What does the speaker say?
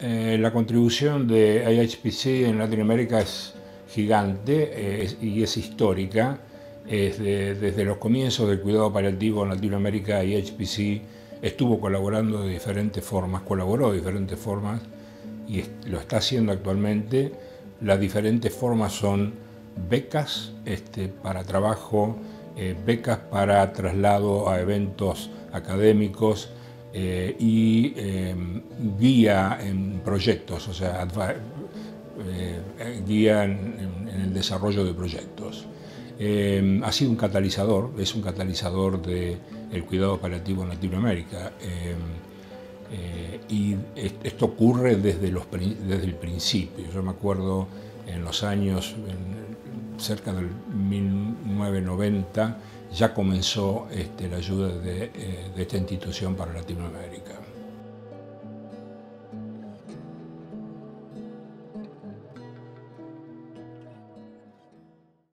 Eh, la contribución de IHPC en Latinoamérica es gigante eh, y es histórica. desde los comienzos del cuidado paliativo en Latinoamérica, IHPC estuvo colaborando de diferentes formas, colaboró de diferentes formas y lo está haciendo actualmente. Las diferentes formas son becas este, para trabajo, eh, becas para traslado a eventos académicos eh, y em, guía en proyectos, o sea, eh, guía en, el desarrollo de proyectos. Em, ha sido un catalizador, es un catalizador del cuidado paliativo en Latinoamérica. Em, y esto ocurre desde, los, desde el principio. Yo me acuerdo en los años, cerca del 1990, ya comenzó este, la ayuda de, eh, de esta institución para Latinoamérica.